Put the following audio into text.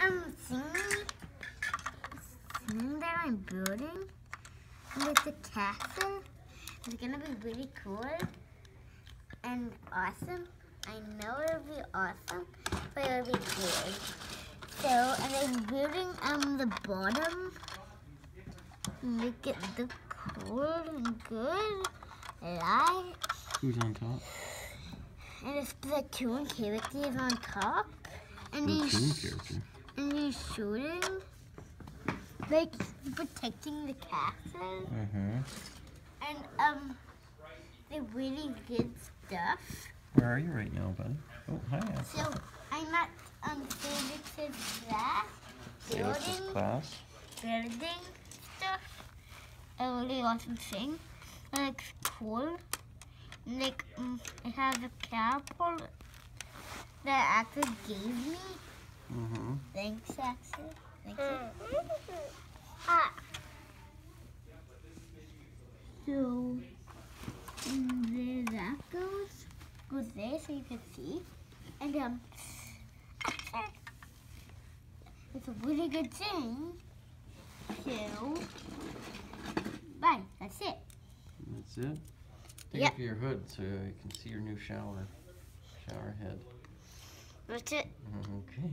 I'm um, singing, singing that I'm building with the castle. It's gonna be really cool and awesome. I know it'll be awesome, but it'll be good. So, and I'm building on the bottom. Make it look cool and good. Light. Who's on top? And it's Splatoon characters on top. And he's, character. and he's shooting. Like protecting the castle. Uh-huh. And um the really good stuff. Where are you right now, buddy? Oh, hi. So I'm at um physics class Felix's building class. building stuff. A really awesome thing. And it's cool. Like um, it has a catapult that Axel gave me. Mm-hmm. Thanks, Axel. Thank you. Ah. So um, there that goes. Goes there so you can see. And um it's a really good thing. So bye. That's it. That's it. Take Yep. off your hood so you can see your new shower. Shower head. That's it. Okay.